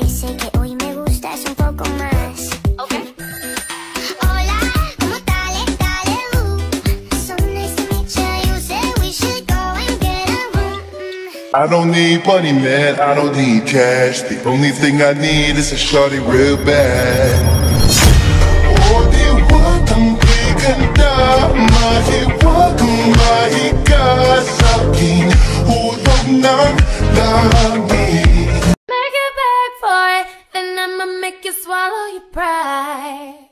Ese que hoy me gusta es un poco más. Hola, ¿cómo tal? Dale. So nice to meet you. You say we should go and get a room. I don't need money, man. I don't need cash. The only thing I need is a shorty real bad. All you want, I'm ganda Mahiwag mahiga sa akin Hulog ng langit your pride.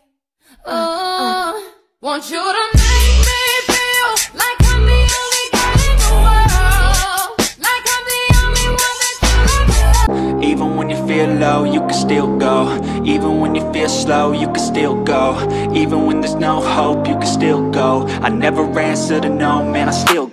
Oh, want you to make me feel like I'm the only girl in the world, like I'm the only one that you love. Even when you feel low, you can still go. Even when you feel slow, you can still go. Even when there's no hope, you can still go. I never answer to no, man, I still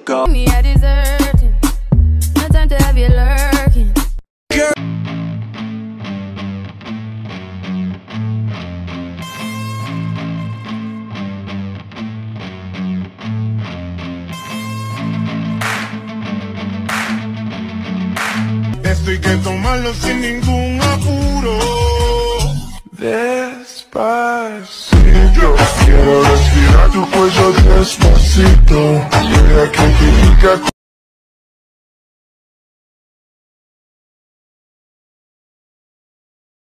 Esto hay que tomarlo sin ningún apuro. Despacito Quiero respirar tu cuello despacito. Deja que te diga